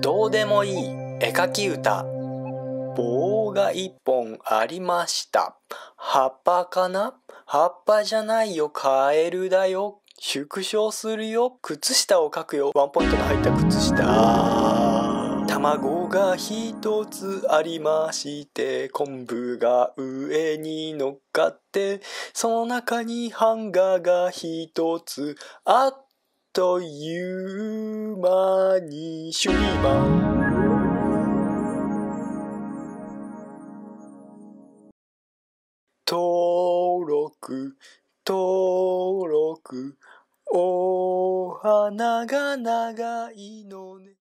どうでもいい絵描き歌。棒が一本ありました。葉っぱかな？葉っぱじゃないよカエルだよ。縮小するよ。靴下を描くよ。ワンポイントの入った靴下。卵が一つありまして昆布が上に乗っかってその中にハンガーが一つあってという間にシュリーマン登録登録。お花が長いのね。